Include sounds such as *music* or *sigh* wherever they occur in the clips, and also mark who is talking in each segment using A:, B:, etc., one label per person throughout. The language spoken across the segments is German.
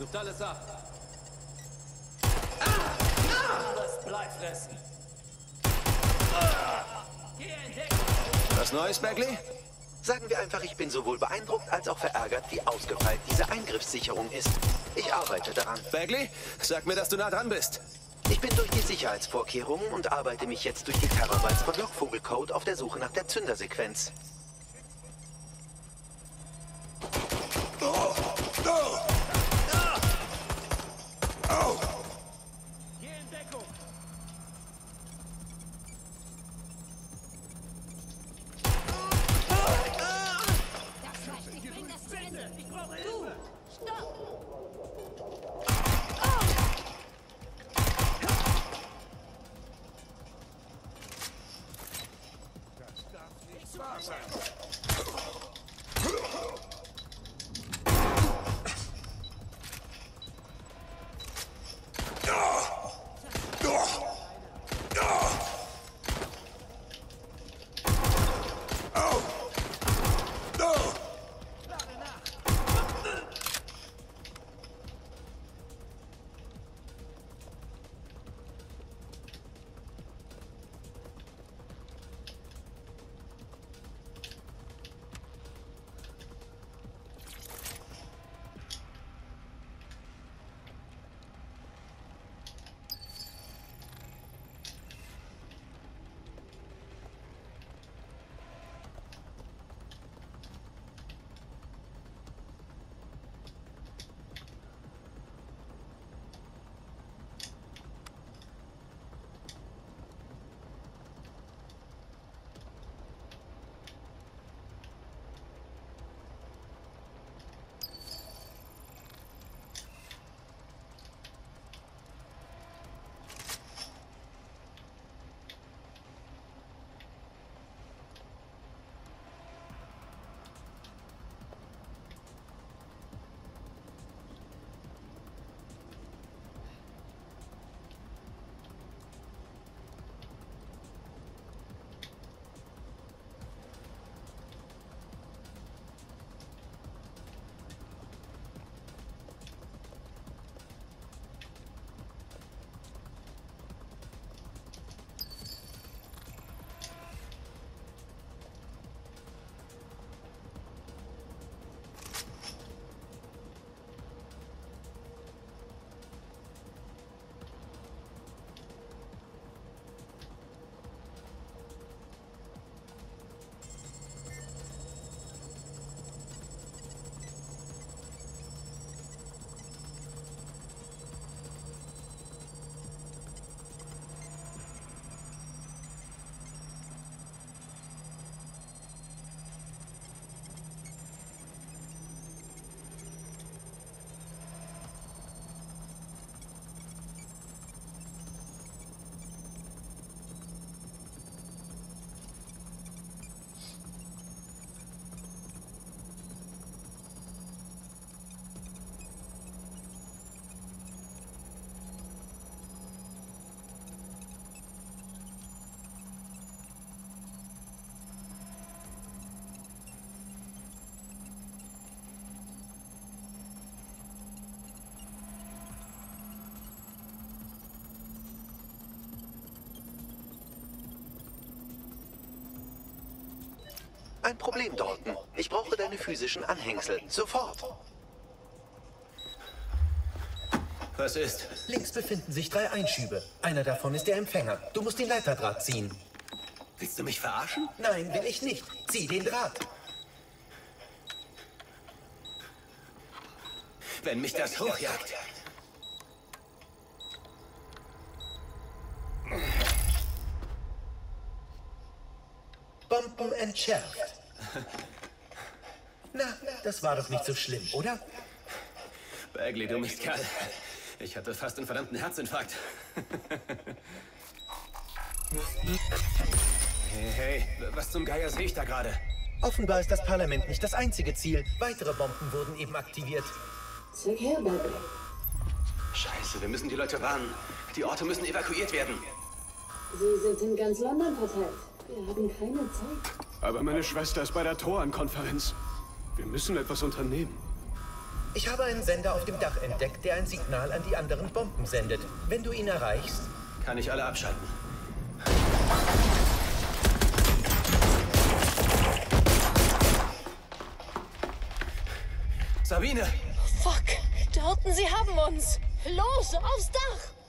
A: Sucht alles ab.
B: Das Bleifressen.
C: Was Neues, Bagley?
D: Sagen wir einfach, ich bin sowohl beeindruckt als auch verärgert, wie ausgefeilt diese Eingriffssicherung ist. Ich arbeite daran.
C: Bagley, sag mir, dass du nah dran bist.
D: Ich bin durch die Sicherheitsvorkehrungen und arbeite mich jetzt durch die Terabytes von Lockvogelcode auf der Suche nach der Zündersequenz.
E: Ein Problem, Dalton. Ich brauche deine physischen Anhängsel. Sofort.
C: Was ist?
F: Links befinden sich drei Einschübe. Einer davon ist der Empfänger. Du musst den Leiterdraht ziehen.
C: Willst du mich verarschen?
F: Nein, will ich nicht. Zieh den Draht.
C: Wenn mich das hochjagt.
F: Bomben entschärft. Na, das war doch nicht so schlimm, oder?
C: Bagley, du Mistkerl. Ich hatte fast einen verdammten Herzinfarkt. Hey, hey, was zum Geier sehe ich da gerade?
F: Offenbar ist das Parlament nicht das einzige Ziel. Weitere Bomben wurden eben aktiviert.
G: Zeig her, Baby.
C: Scheiße, wir müssen die Leute warnen. Die Orte müssen evakuiert werden.
G: Sie sind in ganz London verteilt. Wir haben keine Zeit.
H: Aber meine Schwester ist bei der Toran-Konferenz. Wir müssen etwas unternehmen.
D: Ich habe einen Sender auf dem Dach entdeckt, der ein Signal an die anderen Bomben sendet. Wenn du ihn erreichst,
C: Kann ich alle abschalten. Sabine!
G: Fuck. Dort, sie haben uns. Los, aufs Dach.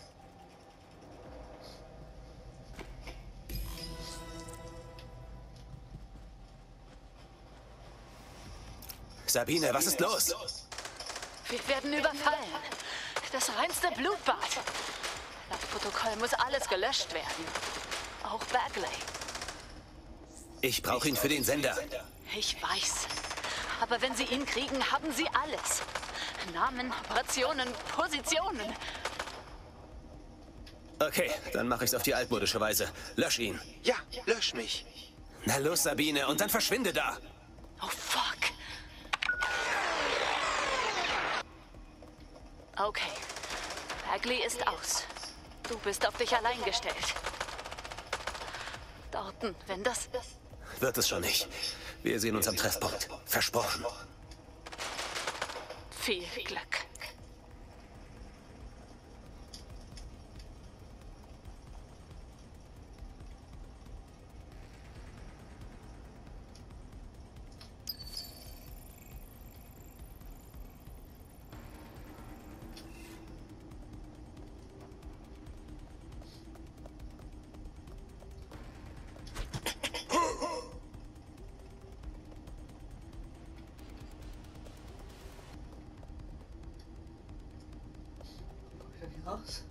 C: Sabine, was ist los?
A: Wir werden überfallen. Das reinste Blutbad. Laut Protokoll muss alles gelöscht werden. Auch Bagley.
C: Ich brauche ihn für den Sender.
A: Ich weiß. Aber wenn Sie ihn kriegen, haben Sie alles. Namen, Operationen, Positionen.
C: Okay, dann mache ich's auf die altmodische Weise. Lösch ihn.
I: Ja, lösch mich.
C: Na los, Sabine, und dann verschwinde da.
A: Oh, Okay. Bagley ist aus. Du bist auf dich allein gestellt. Dorten, wenn das...
C: Wird es schon nicht. Wir sehen uns am Treffpunkt. Versprochen.
A: Viel Glück.
C: nossa.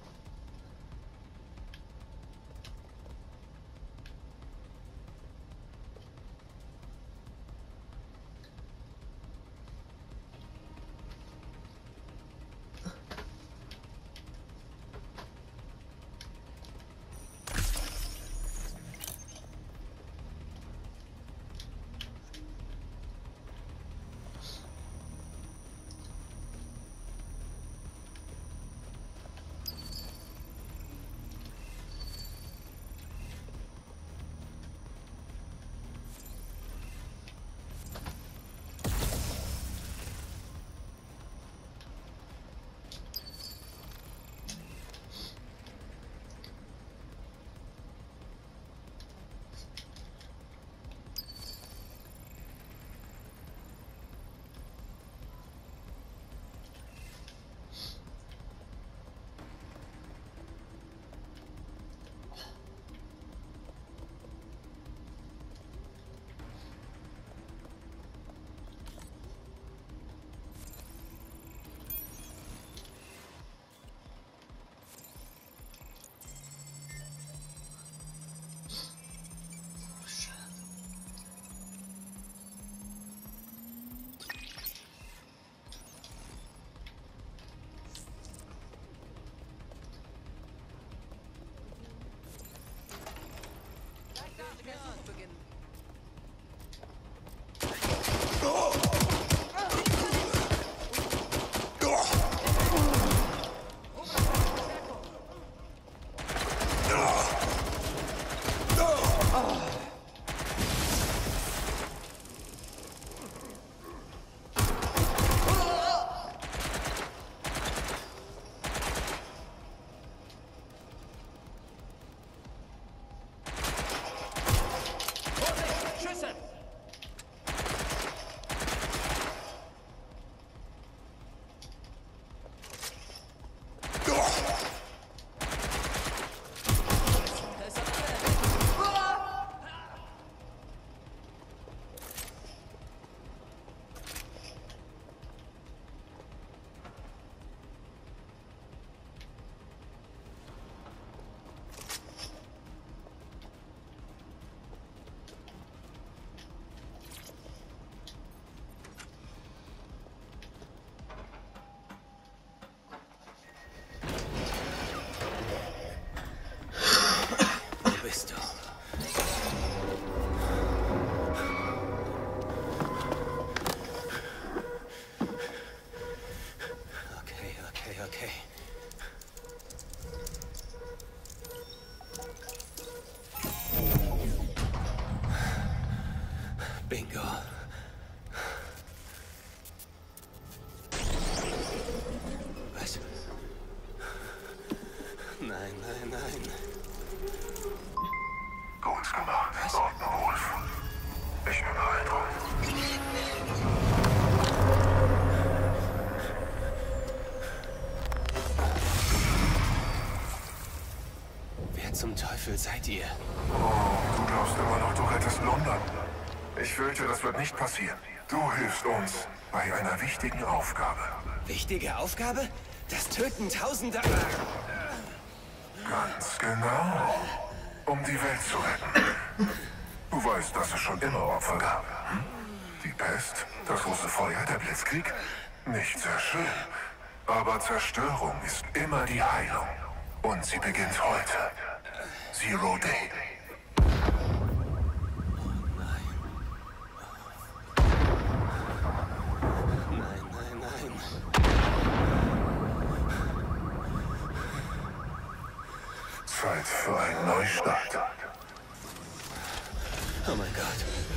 C: zum Teufel seid ihr?
J: Oh, du glaubst immer noch, du rettest London. Ich fürchte, das wird nicht passieren. Du hilfst uns bei einer wichtigen Aufgabe.
C: Wichtige Aufgabe? Das Töten tausender...
J: Ganz genau. Um die Welt zu retten. Du weißt, dass es schon immer Opfer gab. Hm? Die Pest, das große Feuer, der Blitzkrieg. Nicht sehr schön. Aber Zerstörung ist immer die Heilung. Und sie beginnt heute. Zero Day. Zeit für einen Neustart.
C: Oh mein Gott.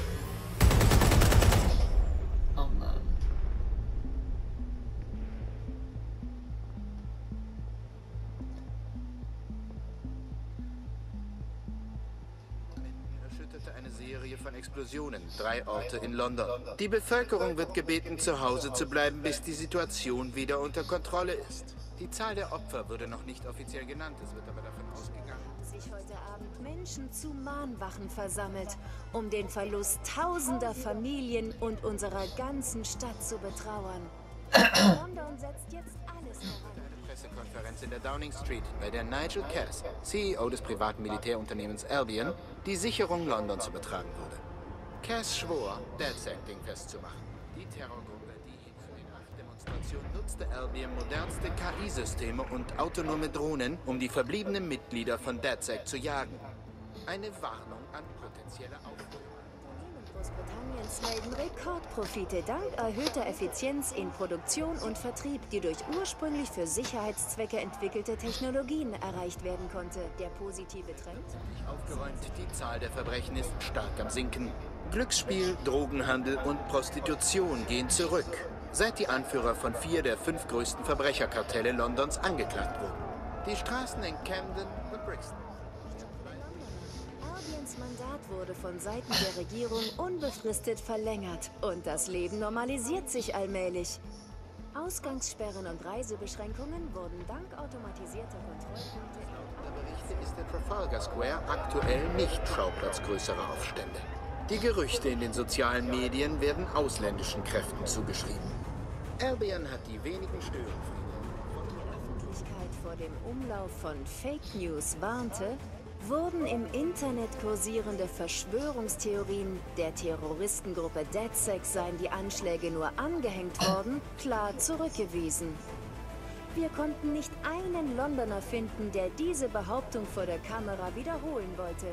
K: Explosionen, drei Orte in London. Die Bevölkerung wird gebeten, zu Hause zu bleiben, bis die Situation wieder unter Kontrolle ist. Die Zahl der Opfer wurde noch nicht offiziell genannt, es wird aber davon ausgegangen.
L: sich heute Abend Menschen zu Mahnwachen versammelt, um den Verlust tausender Familien und unserer ganzen Stadt zu betrauern. London setzt jetzt alles daran.
K: Eine Pressekonferenz in der Downing Street, bei der Nigel Cass, CEO des privaten Militärunternehmens Albion, die Sicherung London zu betragen würde. Cass schwor, Death Acting festzumachen. Die Terrorgruppe, die ihn für den acht Demonstrationen nutzte, Albion modernste KI-Systeme und autonome Drohnen, um die verbliebenen Mitglieder von DedSec zu jagen. Eine Warnung an potenzielle Aufrührer.
L: Großbritanniens melden Rekordprofite dank erhöhter Effizienz in Produktion und Vertrieb, die durch ursprünglich für Sicherheitszwecke entwickelte Technologien erreicht werden konnte. Der positive Trend?
K: Aufgeräumt, die Zahl der Verbrechen ist stark am Sinken. Glücksspiel, Drogenhandel und Prostitution gehen zurück, seit die Anführer von vier der fünf größten Verbrecherkartelle Londons angeklagt wurden. Die Straßen in Camden und Brixton.
L: Albions Mandat wurde von Seiten der Regierung unbefristet verlängert und das Leben normalisiert sich allmählich. Ausgangssperren und Reisebeschränkungen wurden dank automatisierter Kontrollpunkte
K: Der Berichte ist der Trafalgar Square aktuell nicht Schauplatz größerer Aufstände. Die Gerüchte in den sozialen Medien werden ausländischen Kräften zugeschrieben. Albion hat die wenigen Störenfriede.
L: Öffentlichkeit vor dem Umlauf von Fake News warnte, wurden im Internet kursierende Verschwörungstheorien, der Terroristengruppe DedSec seien die Anschläge nur angehängt worden, klar zurückgewiesen. Wir konnten nicht einen Londoner finden, der diese Behauptung vor der Kamera wiederholen wollte.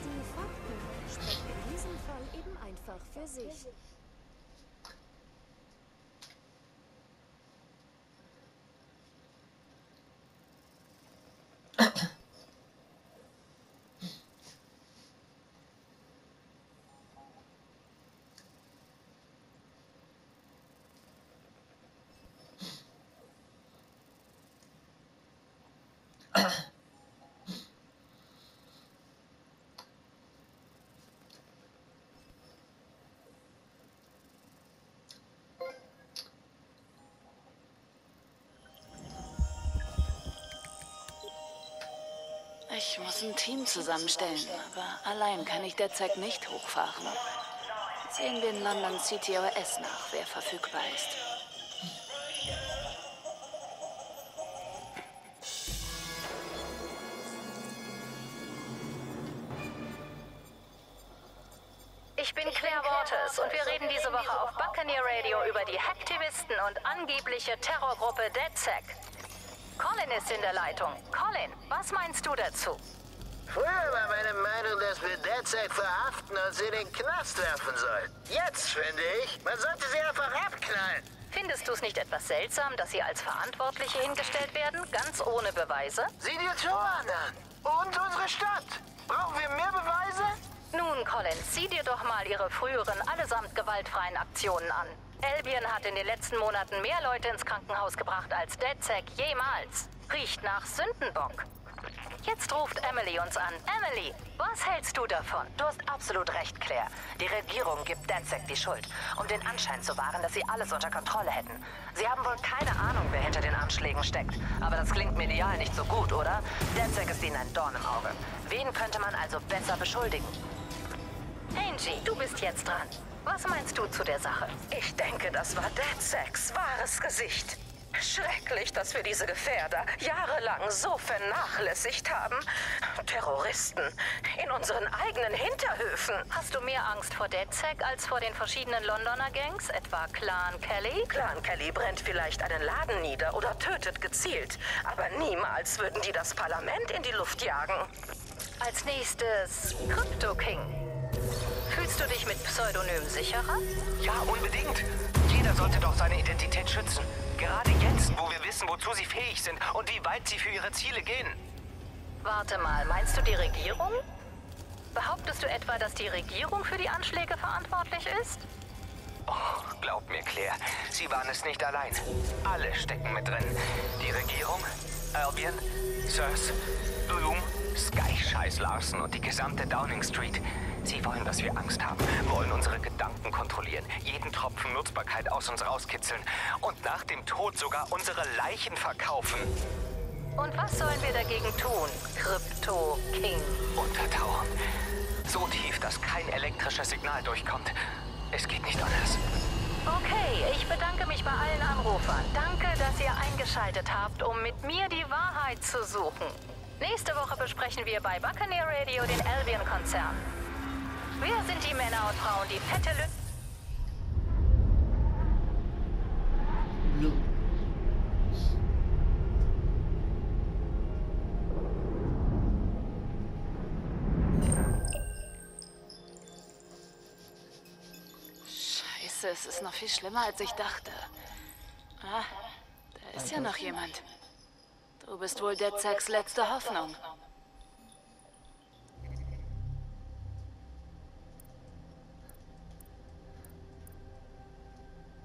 L: Die Fakten sprechen diesem Fall eben einfach für sich. *coughs*
A: Ich muss ein Team zusammenstellen, aber allein kann ich derzeit nicht hochfahren. Sehen wir in London CTOS nach, wer verfügbar ist.
M: Ich bin Claire Waters und wir reden diese Woche auf Buccaneer Radio über die Hacktivisten und angebliche Terrorgruppe DedSec. Colin ist in der Leitung. Colin, was meinst du dazu?
N: Früher war meine Meinung, dass wir DedSec verhaften und sie in den Knast werfen sollen. Jetzt finde ich, man sollte sie einfach abknallen.
M: Findest du es nicht etwas seltsam, dass sie als Verantwortliche hingestellt werden, ganz ohne Beweise?
N: Sieh dir Toan an. Und unsere Stadt. Brauchen wir mehr Beweise?
M: Nun, Colin, sieh dir doch mal ihre früheren, allesamt gewaltfreien Aktionen an. Albion hat in den letzten Monaten mehr Leute ins Krankenhaus gebracht als DedSec jemals. Riecht nach Sündenbock. Jetzt ruft Emily uns an. Emily, was hältst du davon?
O: Du hast absolut recht, Claire. Die Regierung gibt DedSec die Schuld, um den Anschein zu wahren, dass sie alles unter Kontrolle hätten. Sie haben wohl keine Ahnung, wer hinter den Anschlägen steckt. Aber das klingt medial nicht so gut, oder? DedSec ist ihnen ein Dorn im Auge. Wen könnte man also besser beschuldigen?
M: Angie, du bist jetzt dran. Was meinst du zu der Sache?
P: Ich denke, das war DedSecs wahres Gesicht. Schrecklich, dass wir diese Gefährder jahrelang so vernachlässigt haben. Terroristen in unseren eigenen Hinterhöfen.
M: Hast du mehr Angst vor DedSec als vor den verschiedenen Londoner Gangs, etwa Clan Kelly?
P: Clan Kelly brennt vielleicht einen Laden nieder oder tötet gezielt. Aber niemals würden die das Parlament in die Luft jagen.
M: Als nächstes Crypto King. Fühlst du dich mit Pseudonym sicherer?
Q: Ja, unbedingt. Jeder sollte doch seine Identität schützen. Gerade jetzt, wo wir wissen, wozu sie fähig sind und wie weit sie für ihre Ziele gehen.
M: Warte mal, meinst du die Regierung? Behauptest du etwa, dass die Regierung für die Anschläge verantwortlich ist?
Q: Oh, glaub mir, Claire, sie waren es nicht allein. Alle stecken mit drin. Die Regierung, Albion, Sirs, Bloom, Sky Scheiß Larsen und die gesamte Downing Street. Sie wollen, dass wir Angst haben, wollen unsere Gedanken kontrollieren, jeden Tropfen Nutzbarkeit aus uns rauskitzeln und nach dem Tod sogar unsere Leichen verkaufen.
M: Und was sollen wir dagegen tun, Crypto King?
Q: Untertauchen. So tief, dass kein elektrisches Signal durchkommt. Es geht nicht anders.
M: Okay, ich bedanke mich bei allen Anrufern. Danke, dass ihr eingeschaltet habt, um mit mir die Wahrheit zu suchen. Nächste Woche besprechen wir bei Buccaneer Radio den Albion-Konzern. Wer sind die Männer und Frauen, die fette Lü
A: Scheiße, es ist noch viel schlimmer, als ich dachte. Ah, da ist ja noch jemand. Du bist wohl DedSecs letzte Hoffnung.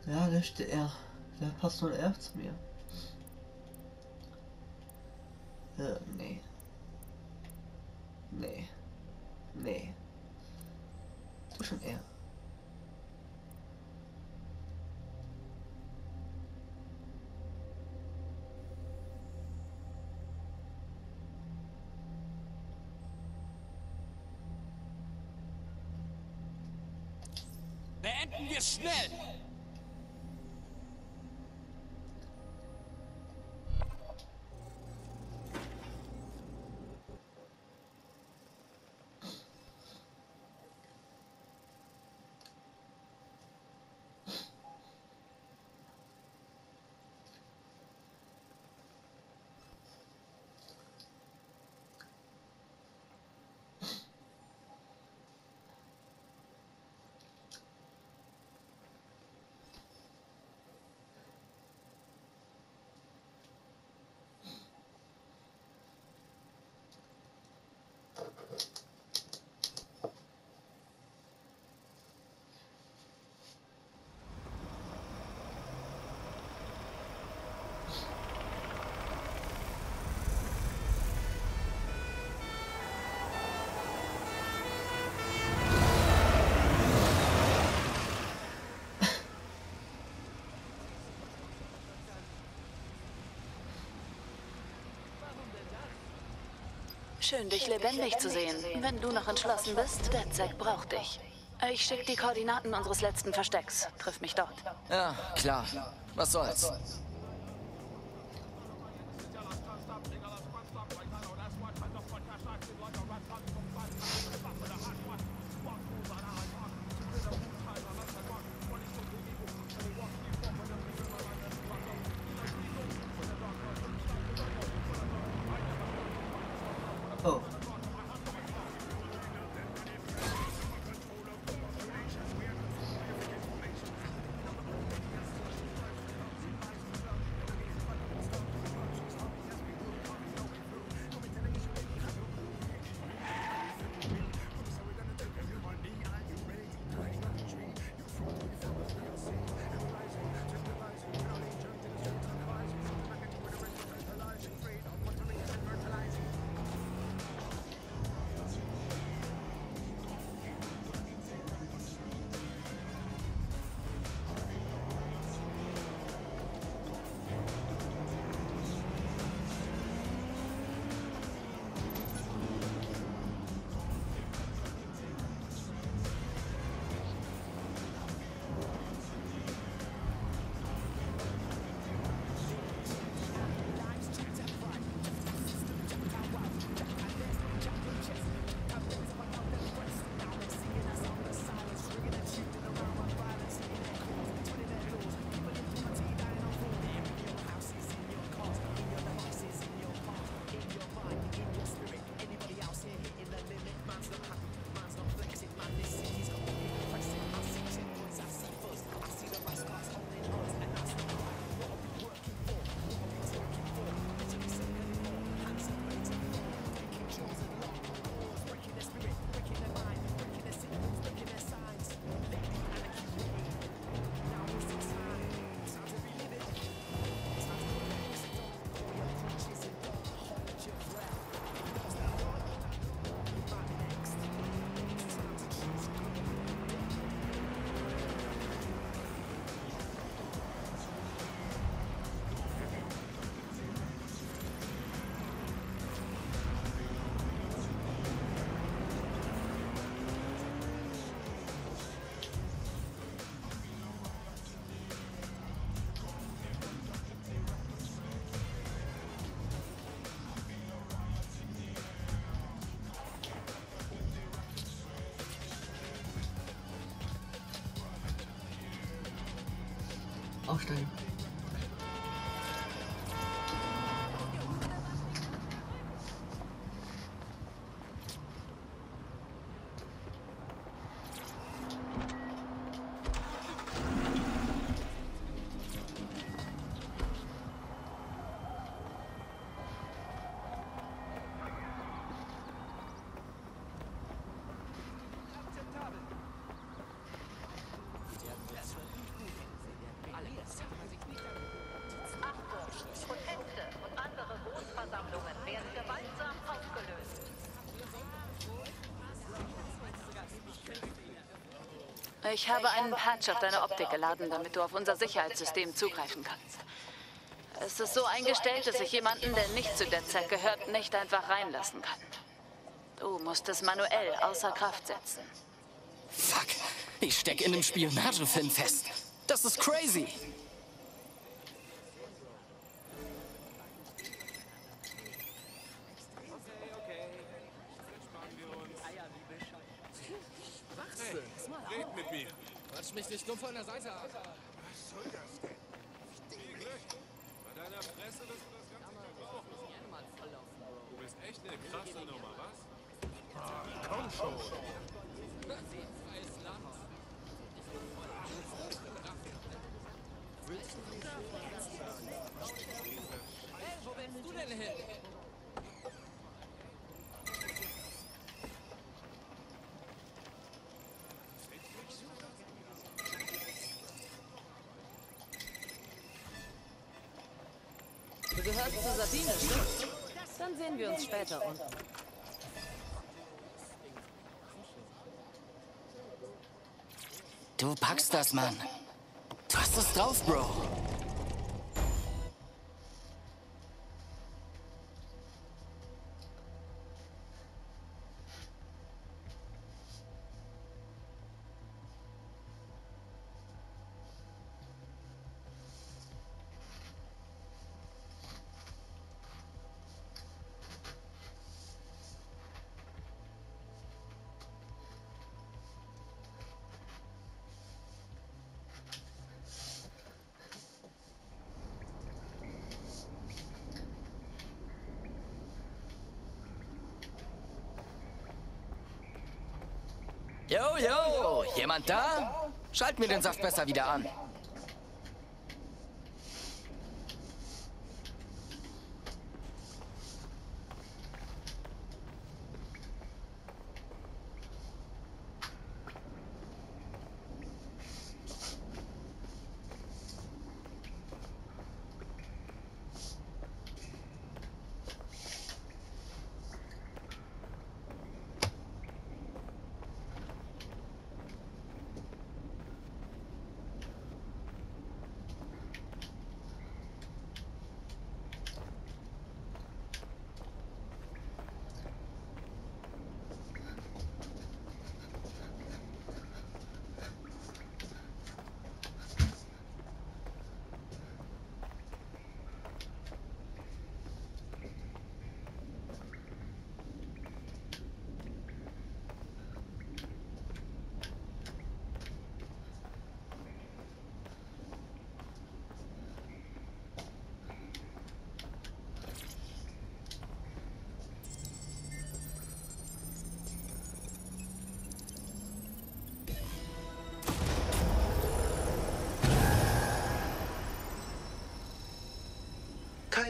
H: Ja, der, er, der passt wohl eher zu mir. Äh, nee. Nee. Nee. Du schon eher.
B: Beenden wir
A: Schön, dich lebendig zu sehen. Wenn du noch entschlossen bist, DedSec braucht dich. Ich schicke die Koordinaten unseres letzten Verstecks. Triff mich dort.
B: Ja, klar. Was soll's?
H: Aufsteigen.
A: Ich habe einen Patch auf deine Optik geladen, damit du auf unser Sicherheitssystem zugreifen kannst. Es ist so eingestellt, dass ich jemanden, der nicht zu DedSec gehört, nicht einfach reinlassen kann. Du musst es manuell außer Kraft setzen.
B: Fuck, ich steck in einem Spionagefilm fest. Das ist crazy. Wo willst du denn hin?
A: Du gehörst zu Sabine, stimmt's? Dann sehen wir uns später unten.
B: Du packst das, Mann. Du hast es drauf, Bro. Yo, yo, jemand da? Schalt mir den Saft besser wieder an.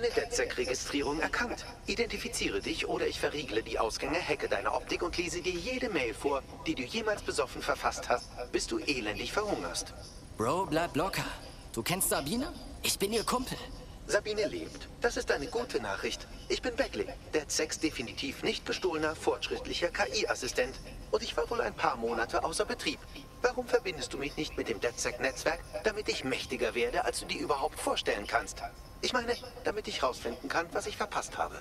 D: Keine DedSec-Registrierung erkannt. Identifiziere dich oder ich verriegle die Ausgänge, hacke deine Optik und lese dir jede Mail vor, die du jemals besoffen verfasst hast, bis du elendig verhungerst.
B: Bro, bleib locker. Du kennst Sabine? Ich bin ihr Kumpel.
D: Sabine lebt. Das ist eine gute Nachricht. Ich bin Beckley, DedSecs definitiv nicht gestohlener, fortschrittlicher KI-Assistent. Und ich war wohl ein paar Monate außer Betrieb. Warum verbindest du mich nicht mit dem DedSec-Netzwerk, damit ich mächtiger werde, als du dir überhaupt vorstellen kannst? Ich meine, damit ich rausfinden kann, was ich verpasst habe.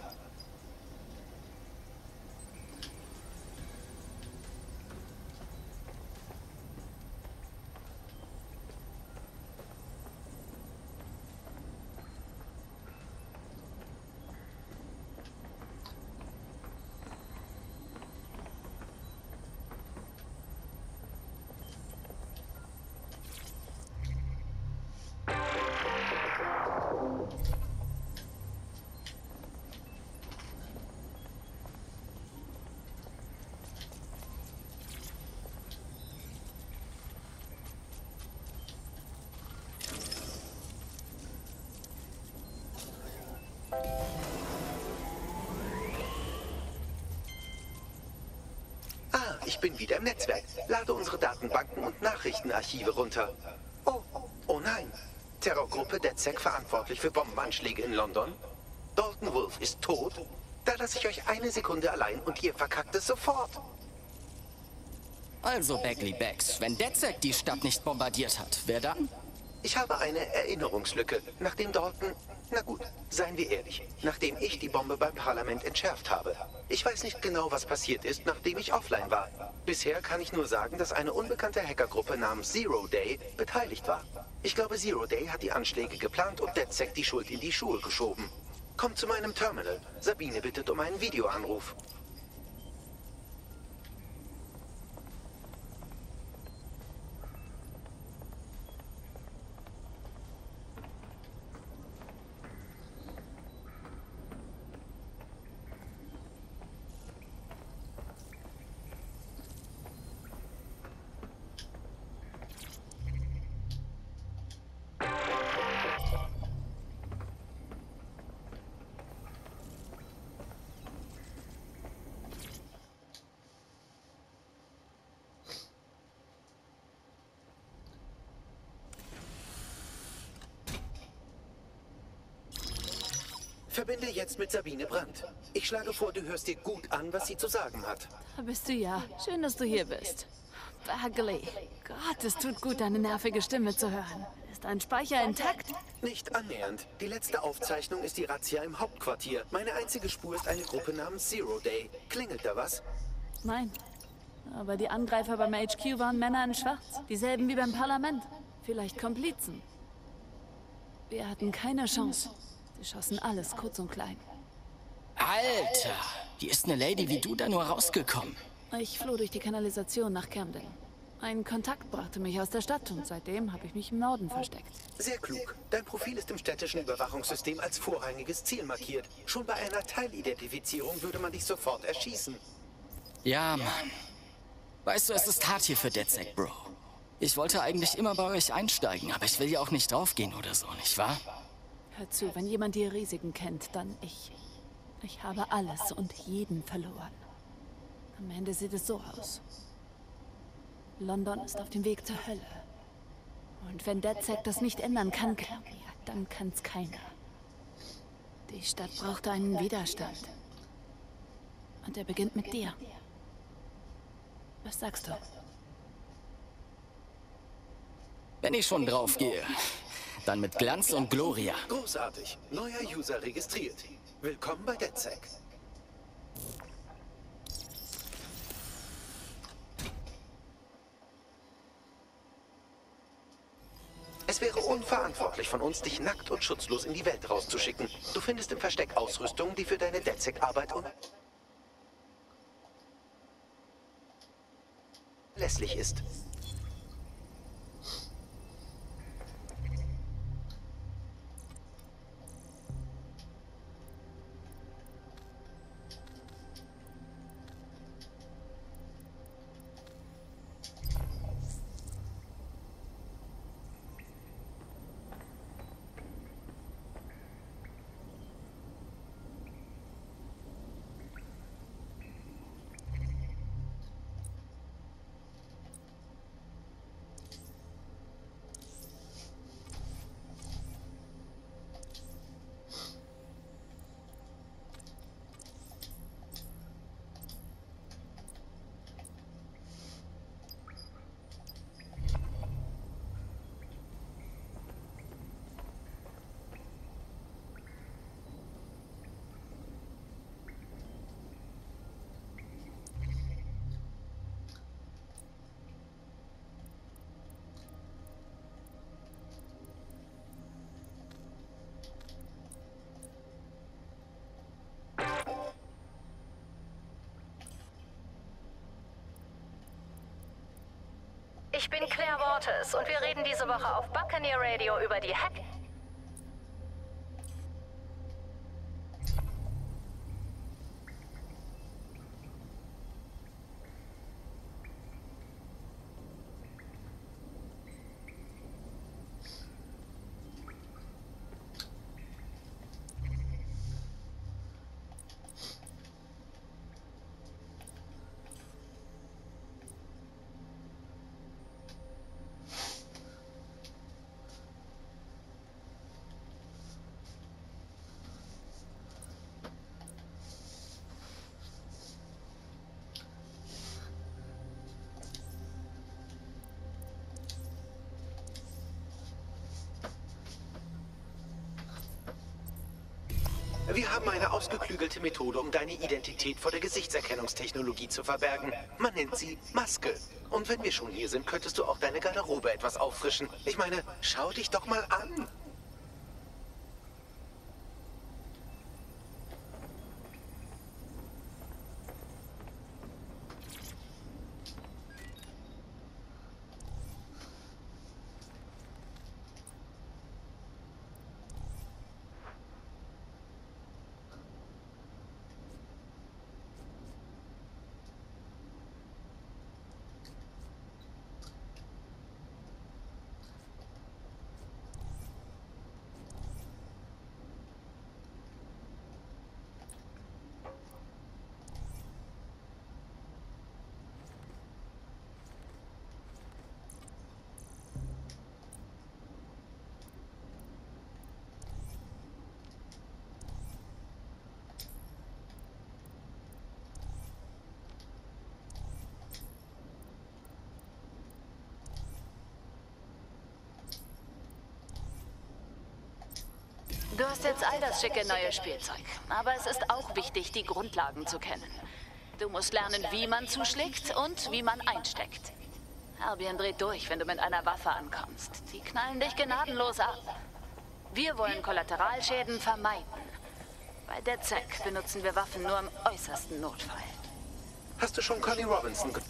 D: Bin wieder im Netzwerk, lade unsere Datenbanken und Nachrichtenarchive runter. Oh, oh nein. Terrorgruppe DedSec verantwortlich für Bombenanschläge in London? Dalton Wolf ist tot? Da lasse ich euch eine Sekunde allein und ihr verkackt es sofort.
B: Also, Bagley Bags, wenn DedSec die Stadt nicht bombardiert hat, wer dann?
D: Ich habe eine Erinnerungslücke, nachdem Dalton... Na gut, seien wir ehrlich. Nachdem ich die Bombe beim Parlament entschärft habe. Ich weiß nicht genau, was passiert ist, nachdem ich offline war. Bisher kann ich nur sagen, dass eine unbekannte Hackergruppe namens Zero Day beteiligt war. Ich glaube, Zero Day hat die Anschläge geplant und DedSec die Schuld in die Schuhe geschoben. Kommt zu meinem Terminal. Sabine bittet um einen Videoanruf. Verbinde jetzt mit Sabine Brandt. Ich schlage vor, du hörst dir gut an, was sie zu sagen hat.
A: Da bist du ja. Schön, dass du hier bist. Bagley. Gott, es tut gut, deine nervige Stimme zu hören. Ist dein Speicher intakt?
D: Nicht annähernd. Die letzte Aufzeichnung ist die Razzia im Hauptquartier. Meine einzige Spur ist eine Gruppe namens Zero Day. Klingelt da was?
A: Nein. Aber die Angreifer beim HQ waren Männer in Schwarz. Dieselben wie beim Parlament. Vielleicht Komplizen. Wir hatten keine Chance. Sie schossen alles kurz und klein.
B: Alter, wie ist eine Lady wie du da nur rausgekommen?
A: Ich floh durch die Kanalisation nach Camden. Ein Kontakt brachte mich aus der Stadt und seitdem habe ich mich im Norden versteckt.
D: Sehr klug. Dein Profil ist im städtischen Überwachungssystem als vorrangiges Ziel markiert. Schon bei einer Teilidentifizierung würde man dich sofort erschießen.
B: Ja, Mann. Weißt du, es ist hart hier für DedSec, Bro. Ich wollte eigentlich immer bei euch einsteigen, aber ich will ja auch nicht draufgehen oder so, nicht wahr?
A: Hör zu, wenn jemand die Risiken kennt, dann ich. Ich habe alles und jeden verloren. Am Ende sieht es so aus. London ist auf dem Weg zur Hölle. Und wenn DedSec das nicht ändern kann, glaub mir, dann kann's keiner. Die Stadt braucht einen Widerstand. Und er beginnt mit dir. Was sagst du?
B: Wenn ich schon draufgehe, dann mit Glanz und Gloria.
D: Großartig. Neuer User registriert. Willkommen bei DedSec. Es wäre unverantwortlich von uns, dich nackt und schutzlos in die Welt rauszuschicken. Du findest im Versteck Ausrüstung, die für deine DedSec-Arbeit unerlässlich ist.
M: Ich bin Claire Waters und wir reden diese Woche auf Buccaneer Radio über die Hack...
D: Wir haben eine ausgeklügelte Methode, um deine Identität vor der Gesichtserkennungstechnologie zu verbergen. Man nennt sie Maske. Und wenn wir schon hier sind, könntest du auch deine Garderobe etwas auffrischen. Ich meine, schau dich doch mal an.
A: Du hast jetzt all das schicke neue Spielzeug. Aber es ist auch wichtig, die Grundlagen zu kennen. Du musst lernen, wie man zuschlägt und wie man einsteckt. Albion dreht durch, wenn du mit einer Waffe ankommst. Die knallen dich gnadenlos ab. Wir wollen Kollateralschäden vermeiden. Bei DedSec benutzen wir Waffen nur im äußersten Notfall.
D: Hast du schon Connie Robinson ge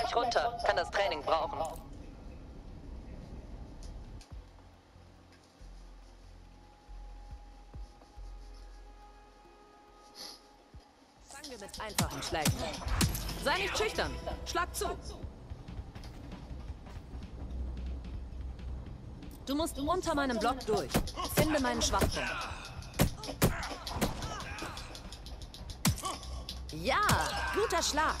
O: gleich runter. Kann das Training brauchen.
R: Fangen wir mit einfachen Schlägen. Sei nicht schüchtern. Schlag zu. Du musst unter meinem Block durch. Finde meinen Schwachpunkt. Ja, guter Schlag.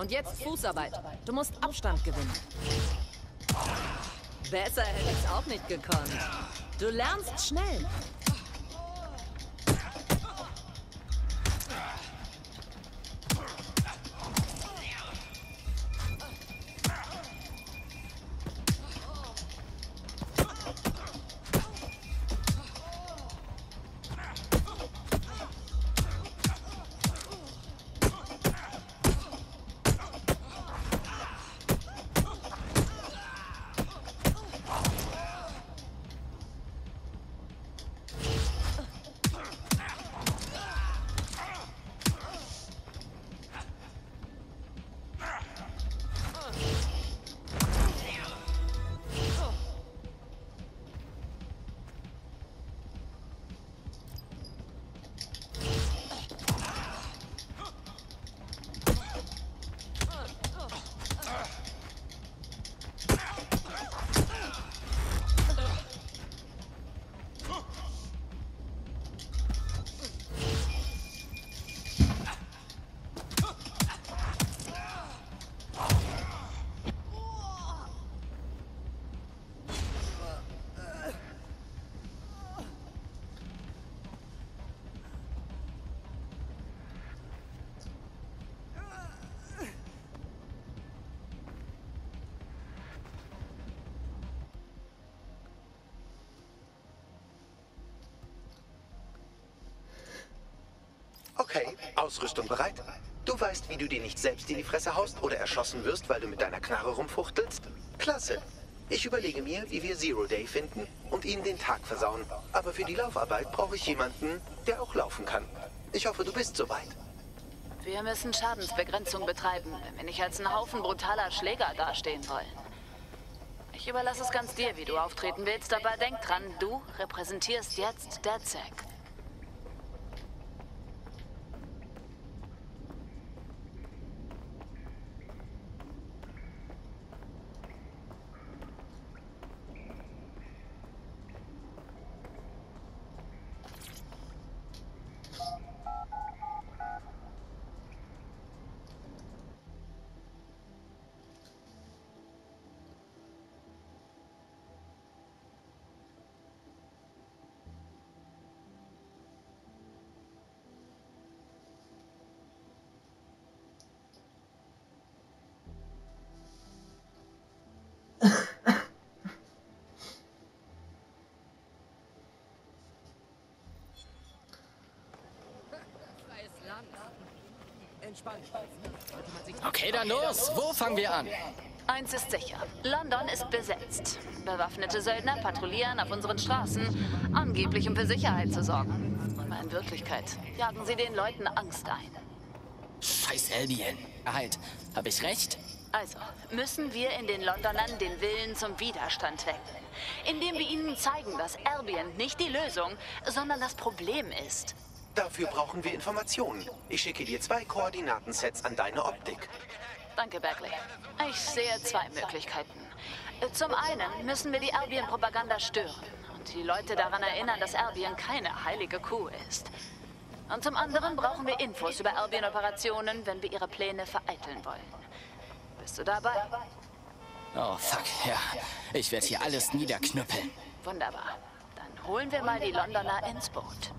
R: Und jetzt Fußarbeit. Du musst Abstand gewinnen. Besser hätte ich's auch nicht gekonnt. Du lernst schnell. Okay, Ausrüstung bereit? Du weißt, wie du dir nicht selbst in die Fresse haust oder erschossen wirst, weil du mit deiner Knarre rumfuchtelst? Klasse.
D: Ich überlege mir, wie wir Zero Day finden und ihnen den Tag versauen. Aber für die Laufarbeit brauche ich jemanden, der auch laufen kann. Ich hoffe, du bist soweit.
A: Wir müssen Schadensbegrenzung betreiben, wenn wir nicht als ein Haufen brutaler Schläger dastehen wollen. Ich überlasse es ganz dir, wie du auftreten willst, aber denk dran, du repräsentierst jetzt DedSec.
B: Okay, dann los. Wo fangen wir an?
A: Eins ist sicher. London ist besetzt. Bewaffnete Söldner patrouillieren auf unseren Straßen, angeblich um für Sicherheit zu sorgen. Aber in Wirklichkeit jagen sie den Leuten Angst ein.
B: Scheiß Albion. Halt, hab ich recht?
A: Also, müssen wir in den Londonern den Willen zum Widerstand wecken. Indem wir ihnen zeigen, dass Albion nicht die Lösung, sondern das Problem ist.
D: Dafür brauchen wir Informationen. Ich schicke dir zwei Koordinatensets an deine Optik.
A: Danke, Bagley. Ich sehe zwei Möglichkeiten. Zum einen müssen wir die Albion-Propaganda stören und die Leute daran erinnern, dass Albion keine heilige Kuh ist. Und zum anderen brauchen wir Infos über Albion-Operationen, wenn wir ihre Pläne vereiteln wollen. Bist du dabei?
B: Oh, fuck, ja. Ich werde hier alles niederknüppeln.
A: Wunderbar. Dann holen wir mal die Londoner ins Boot.